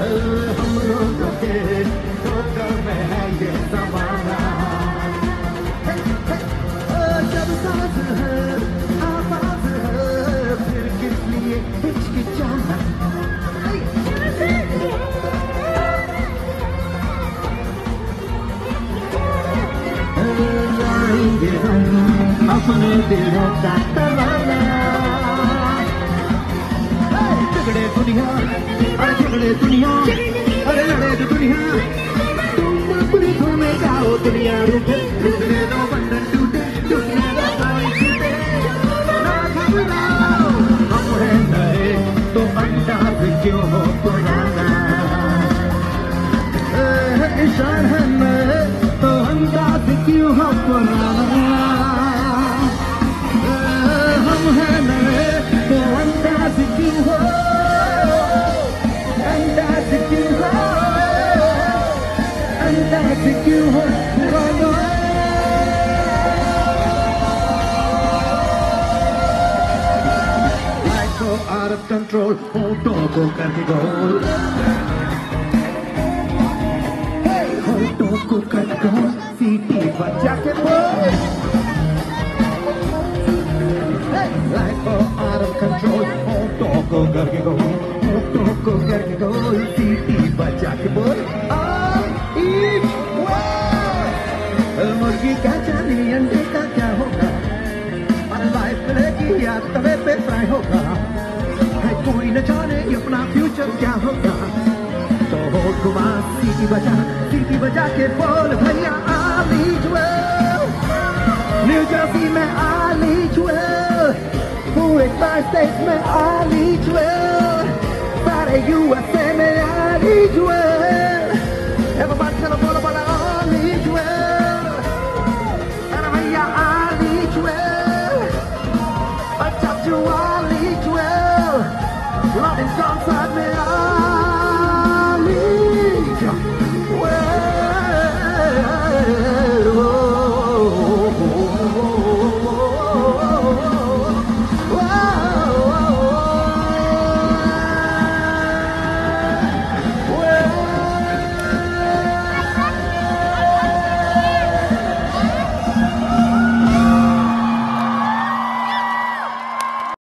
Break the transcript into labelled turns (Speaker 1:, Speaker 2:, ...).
Speaker 1: हम लोगों के ठोकर में है ये जमाना जब सांस है आवाज़ है फिर किस लिए हिचकिचाना लाएँगे हम अपने दिलों का झगड़े दुनिया, अरे लड़े जो दुनिया। तुम अपनी धुन में जाओ दुनिया रूठे टूटने दो बंधन टूटे तो क्यों हो पुराना? ईशान है नए तो अंदाज क्यों हो पुराना? Out of control, होठों को करके गोल होठों को कट कर सीटी बजा के बोल Life out of control, होठों को करके गोल होठों को करके गोल मुर्गी का जाने, अंडे का क्या होगा? लाइफ रहेगी या तवे पे फ्राई होगा। है कोई न जाने अपना फ्यूचर क्या होगा। तो हो घुमा, सीटी बजा सीटी बजा के बोल, भैया, आली ज्वेल न्यू जर्सी में आली ज्वेल पूरे स्टेट्स में आली ज्वेल सारे यूएसए में आली ज्वेल I taught you our lead well. Love is inside me,